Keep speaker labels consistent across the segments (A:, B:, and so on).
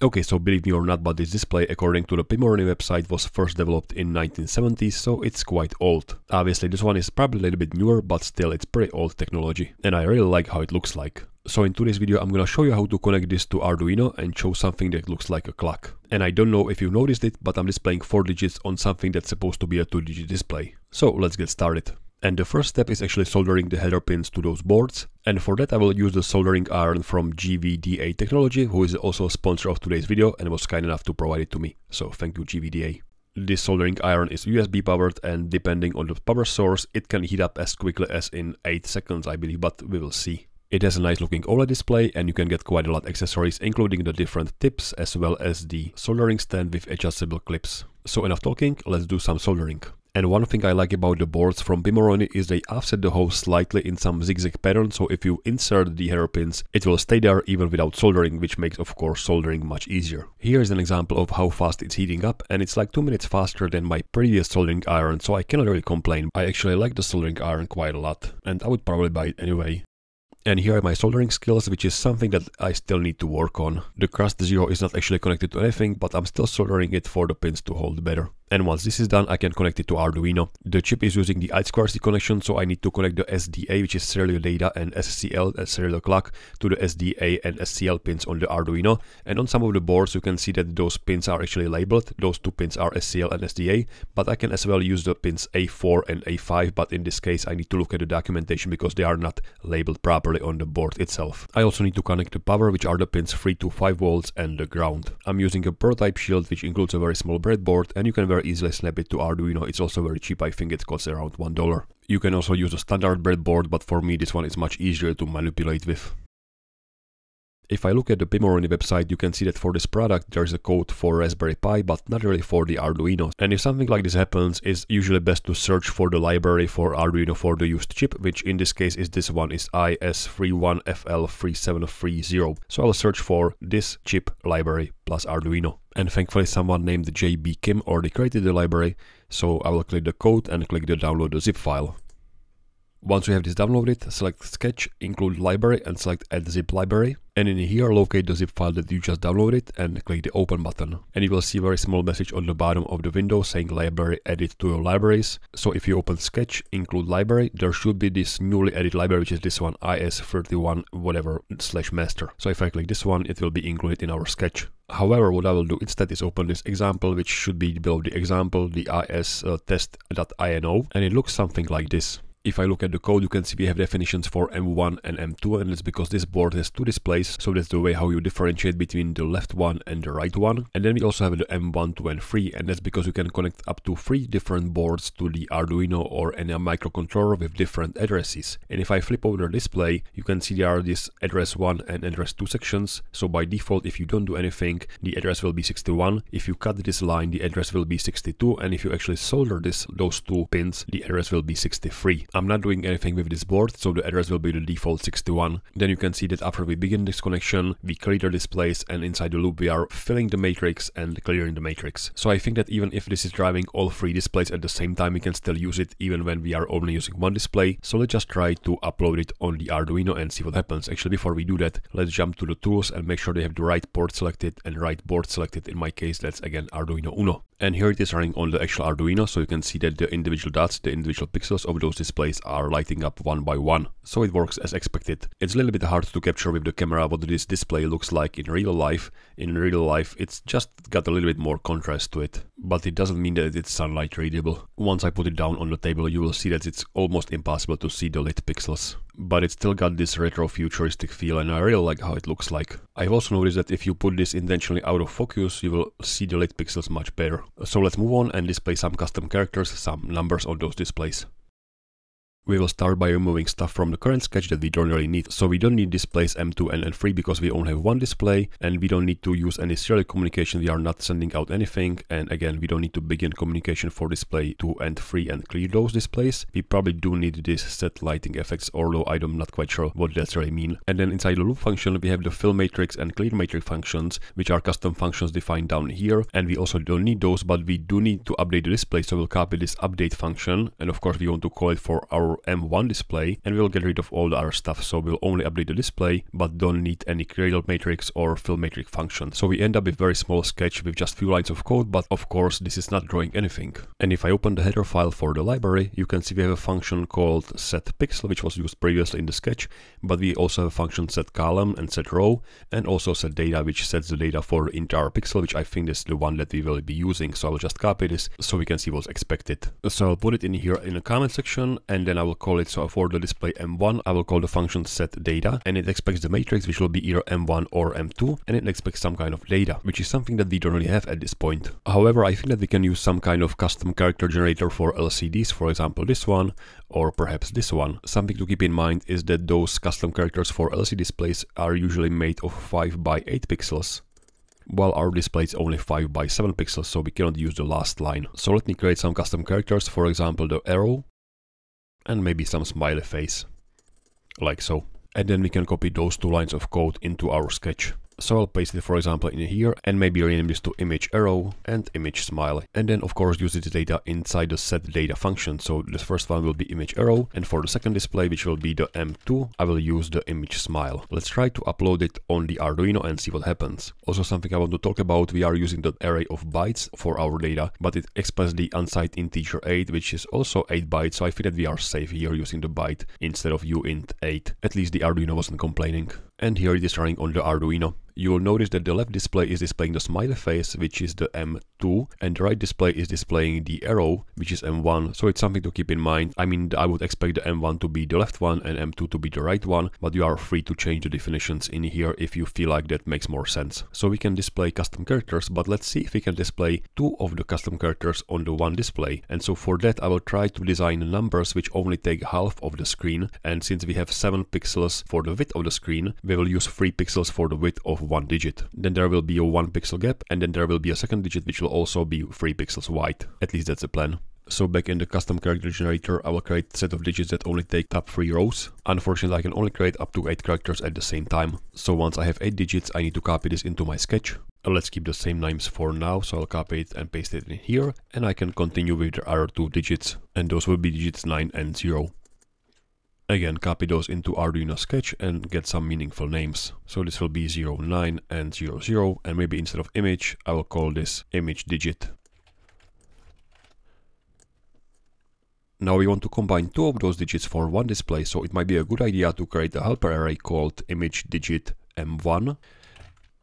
A: Okay, so believe me or not, but this display, according to the Pimoroni website, was first developed in 1970s, so it's quite old. Obviously, this one is probably a little bit newer, but still it's pretty old technology, and I really like how it looks like. So in today's video I'm gonna show you how to connect this to Arduino and show something that looks like a clock. And I don't know if you noticed it, but I'm displaying 4 digits on something that's supposed to be a 2 digit display. So let's get started. And the first step is actually soldering the header pins to those boards. And for that I will use the soldering iron from GVDA Technology, who is also a sponsor of today's video and was kind enough to provide it to me. So thank you GVDA. This soldering iron is USB powered and depending on the power source it can heat up as quickly as in 8 seconds I believe, but we will see. It has a nice looking OLED display and you can get quite a lot accessories including the different tips as well as the soldering stand with adjustable clips. So enough talking, let's do some soldering. And one thing I like about the boards from Pimoroni is they offset the hose slightly in some zigzag pattern, so if you insert the header pins, it will stay there even without soldering, which makes of course soldering much easier. Here is an example of how fast it's heating up, and it's like 2 minutes faster than my previous soldering iron, so I cannot really complain. I actually like the soldering iron quite a lot, and I would probably buy it anyway. And here are my soldering skills, which is something that I still need to work on. The Crust Zero is not actually connected to anything, but I'm still soldering it for the pins to hold better. And once this is done, I can connect it to Arduino. The chip is using the I2C connection, so I need to connect the SDA, which is serial data, and SCL, uh, serial clock, to the SDA and SCL pins on the Arduino. And on some of the boards, you can see that those pins are actually labeled. Those two pins are SCL and SDA, but I can as well use the pins A4 and A5, but in this case, I need to look at the documentation because they are not labeled properly on the board itself. I also need to connect the power, which are the pins 3 to 5 volts, and the ground. I'm using a prototype shield, which includes a very small breadboard, and you can very easily snap it to Arduino. It's also very cheap, I think it costs around $1. You can also use a standard breadboard, but for me this one is much easier to manipulate with. If I look at the Pimoroni website, you can see that for this product there is a code for Raspberry Pi, but not really for the Arduino. And if something like this happens, it's usually best to search for the library for Arduino for the used chip, which in this case is this one, is IS31FL3730. So I'll search for this chip library plus Arduino. And thankfully someone named JB Kim already created the library, so I will click the code and click the download the zip file. Once we have this downloaded, select Sketch, include library and select Add Zip Library. And in here, locate the zip file that you just downloaded and click the Open button. And you will see a very small message on the bottom of the window saying library added to your libraries. So if you open Sketch, include library, there should be this newly added library, which is this one, IS31 whatever slash master. So if I click this one, it will be included in our Sketch. However, what I will do instead is open this example, which should be below the example, the is uh, test.ino, and it looks something like this. If I look at the code, you can see we have definitions for M1 and M2, and it's because this board has two displays, so that's the way how you differentiate between the left one and the right one. And then we also have the M1, 2 and 3, and that's because you can connect up to three different boards to the Arduino or any microcontroller with different addresses. And if I flip over the display, you can see there are this address 1 and address 2 sections. So by default, if you don't do anything, the address will be 61. If you cut this line, the address will be 62, and if you actually solder this those two pins, the address will be 63. I'm not doing anything with this board, so the address will be the default 61. Then you can see that after we begin this connection, we clear the displays and inside the loop we are filling the matrix and clearing the matrix. So I think that even if this is driving all three displays at the same time, we can still use it even when we are only using one display. So let's just try to upload it on the Arduino and see what happens. Actually, before we do that, let's jump to the tools and make sure they have the right port selected and right board selected. In my case, that's again Arduino Uno. And here it is running on the actual Arduino, so you can see that the individual dots, the individual pixels of those displays are lighting up one by one. So it works as expected. It's a little bit hard to capture with the camera what this display looks like in real life. In real life, it's just got a little bit more contrast to it, but it doesn't mean that it's sunlight readable. Once I put it down on the table, you will see that it's almost impossible to see the lit pixels but it still got this retro futuristic feel and I really like how it looks like. I've also noticed that if you put this intentionally out of focus, you will see the lit pixels much better. So let's move on and display some custom characters, some numbers on those displays. We will start by removing stuff from the current sketch that we don't really need. So we don't need displays M2 and M3 because we only have one display and we don't need to use any serial communication. We are not sending out anything. And again, we don't need to begin communication for display 2 and 3 and clear those displays. We probably do need this set lighting effects, although I'm not quite sure what that's really mean. And then inside the loop function, we have the fill matrix and clear matrix functions, which are custom functions defined down here. And we also don't need those, but we do need to update the display. So we'll copy this update function. And of course, we want to call it for our for M1 display and we'll get rid of all the other stuff. So we'll only update the display, but don't need any gradle matrix or fill matrix function. So we end up with very small sketch with just few lines of code, but of course this is not drawing anything. And if I open the header file for the library, you can see we have a function called set pixel, which was used previously in the sketch, but we also have a function set column and set row, and also set data, which sets the data for the entire pixel, which I think is the one that we will be using. So I will just copy this so we can see what's expected. So I'll put it in here in the comment section, and then I will call it, so for the display M1, I will call the function set data, and it expects the matrix, which will be either M1 or M2, and it expects some kind of data, which is something that we don't really have at this point. However, I think that we can use some kind of custom character generator for LCDs, for example this one, or perhaps this one. Something to keep in mind is that those custom characters for LCD displays are usually made of 5 by 8 pixels, while our display is only 5 by 7 pixels, so we cannot use the last line. So let me create some custom characters, for example the arrow, and maybe some smiley face, like so. And then we can copy those two lines of code into our sketch. So I'll paste it for example in here and maybe rename this to image arrow and image smiley. And then of course use the data inside the set data function. So the first one will be image arrow and for the second display which will be the M2 I will use the image smile. Let's try to upload it on the Arduino and see what happens. Also something I want to talk about we are using the array of bytes for our data but it expresses the unsigned integer 8 which is also 8 bytes so I feel that we are safe here using the byte instead of uint 8. At least the Arduino wasn't complaining. And here it is running on the Arduino you will notice that the left display is displaying the smiley face, which is the M2, and the right display is displaying the arrow, which is M1. So it's something to keep in mind. I mean, I would expect the M1 to be the left one and M2 to be the right one, but you are free to change the definitions in here if you feel like that makes more sense. So we can display custom characters, but let's see if we can display two of the custom characters on the one display. And so for that, I will try to design numbers which only take half of the screen. And since we have 7 pixels for the width of the screen, we will use 3 pixels for the width of one digit. Then there will be a 1 pixel gap and then there will be a second digit which will also be 3 pixels wide. At least that's the plan. So back in the custom character generator, I will create a set of digits that only take up 3 rows. Unfortunately, I can only create up to 8 characters at the same time. So once I have 8 digits, I need to copy this into my sketch. Let's keep the same names for now, so I'll copy it and paste it in here. And I can continue with the other two digits, and those will be digits 9 and 0. Again, copy those into Arduino Sketch and get some meaningful names. So this will be 09 and 00, and maybe instead of image, I will call this image digit. Now we want to combine two of those digits for one display, so it might be a good idea to create a helper array called image digit m1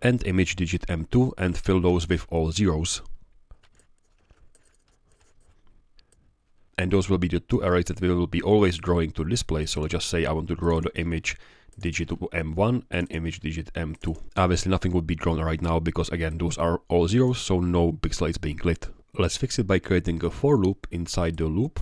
A: and image digit m2 and fill those with all zeros. And those will be the two arrays that we will be always drawing to display. So let's just say I want to draw the image digit M1 and image digit M2. Obviously nothing would be drawn right now because again those are all zeros so no pixel is being lit. Let's fix it by creating a for loop inside the loop.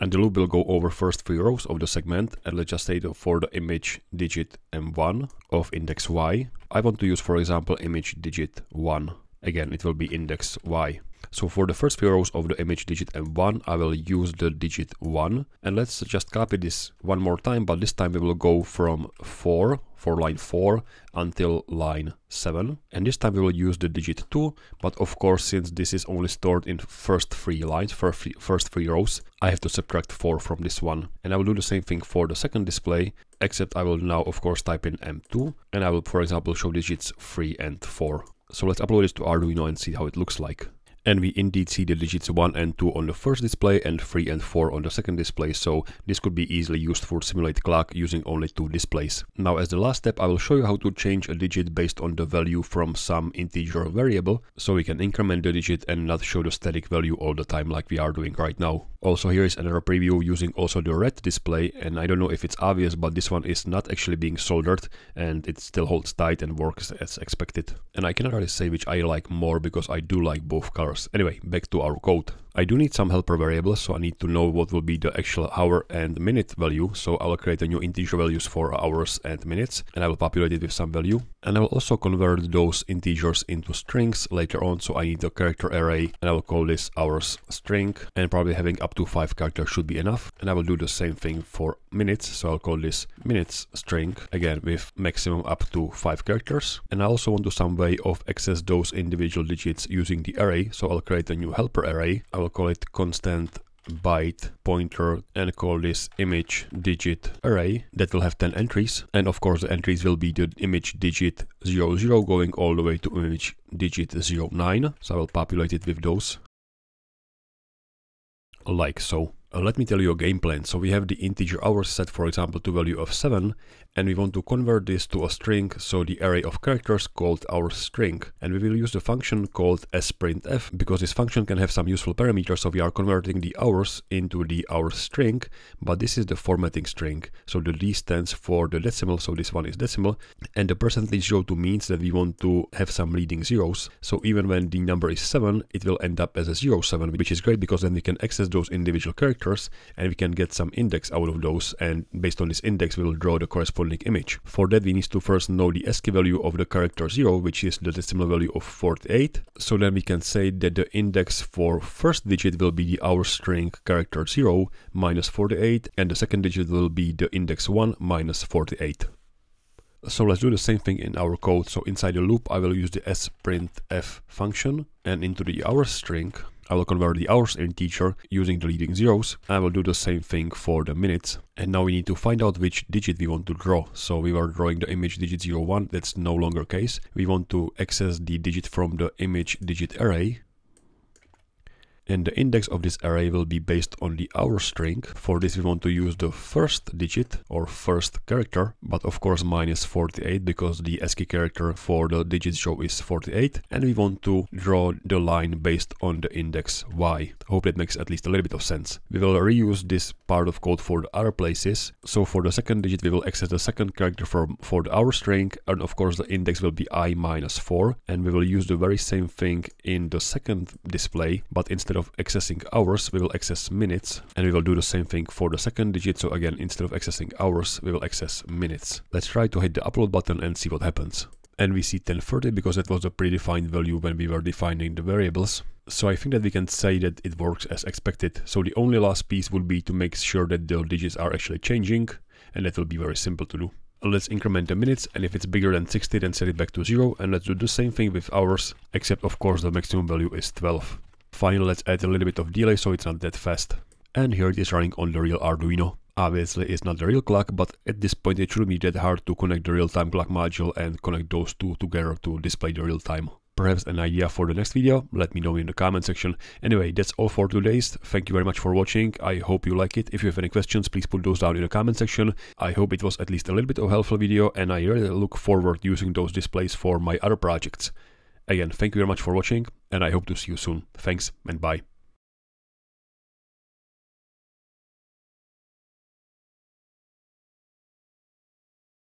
A: And the loop will go over first three rows of the segment and let's just say for the image digit M1 of index Y. I want to use for example image digit 1. Again it will be index Y. So for the first few rows of the image digit M1, I will use the digit 1. And let's just copy this one more time, but this time we will go from 4 for line 4 until line 7. And this time we will use the digit 2, but of course since this is only stored in first three lines, first three rows, I have to subtract 4 from this one. And I will do the same thing for the second display, except I will now of course type in M2, and I will for example show digits 3 and 4. So let's upload this to Arduino and see how it looks like and we indeed see the digits 1 and 2 on the first display and 3 and 4 on the second display, so this could be easily used for simulate clock using only two displays. Now as the last step I will show you how to change a digit based on the value from some integer variable, so we can increment the digit and not show the static value all the time like we are doing right now. Also here is another preview using also the red display and I don't know if it's obvious but this one is not actually being soldered and it still holds tight and works as expected. And I cannot really say which I like more because I do like both colors. Anyway, back to our code. I do need some helper variables, so I need to know what will be the actual hour and minute value. So I will create a new integer values for hours and minutes, and I will populate it with some value. And I will also convert those integers into strings later on, so I need a character array, and I will call this hours string, and probably having up to 5 characters should be enough. And I will do the same thing for minutes, so I'll call this minutes string, again with maximum up to 5 characters. And I also want to some way of access those individual digits using the array, so I'll create a new helper array. I will will call it constant byte pointer and call this image digit array. That will have 10 entries and of course the entries will be the image digit 00 going all the way to image digit 09 so I will populate it with those. Like so. Let me tell you a game plan. So we have the integer hours set for example to value of 7 and we want to convert this to a string, so the array of characters called hour string. And we will use the function called sprintf, because this function can have some useful parameters, so we are converting the hours into the hour string, but this is the formatting string. So the D stands for the decimal, so this one is decimal, and the percentage zero to means that we want to have some leading zeros. So even when the number is 7, it will end up as a 0, 7, which is great because then we can access those individual characters and we can get some index out of those, and based on this index we will draw the corresponding image. For that we need to first know the ASCII value of the character 0, which is the decimal value of 48. So then we can say that the index for first digit will be the hour string character 0 minus 48 and the second digit will be the index 1 minus 48. So let's do the same thing in our code. So inside the loop I will use the sprintf function and into the hour string I will convert the hours integer using the leading zeros. I will do the same thing for the minutes. And now we need to find out which digit we want to draw. So we were drawing the image digit 01, that's no longer case. We want to access the digit from the image digit array and the index of this array will be based on the hour string. For this we want to use the first digit or first character, but of course minus 48 because the ASCII character for the digit show is 48 and we want to draw the line based on the index y. Hope that makes at least a little bit of sense. We will reuse this part of code for the other places. So for the second digit we will access the second character for, for the hour string and of course the index will be i minus 4 and we will use the very same thing in the second display but instead of accessing hours, we will access minutes, and we will do the same thing for the second digit. So again, instead of accessing hours, we will access minutes. Let's try to hit the upload button and see what happens. And we see 1030 because that was the predefined value when we were defining the variables. So I think that we can say that it works as expected. So the only last piece would be to make sure that the digits are actually changing, and that will be very simple to do. Let's increment the minutes and if it's bigger than 60 then set it back to 0 and let's do the same thing with hours except of course the maximum value is 12. Finally, let's add a little bit of delay so it's not that fast. And here it is running on the real Arduino. Obviously it's not the real clock, but at this point it shouldn't be that hard to connect the real-time clock module and connect those two together to display the real time. Perhaps an idea for the next video, let me know in the comment section. Anyway, that's all for today's. Thank you very much for watching. I hope you like it. If you have any questions, please put those down in the comment section. I hope it was at least a little bit of a helpful video and I really look forward using those displays for my other projects. Again, thank you very much for watching, and I hope to see you soon. Thanks, and bye.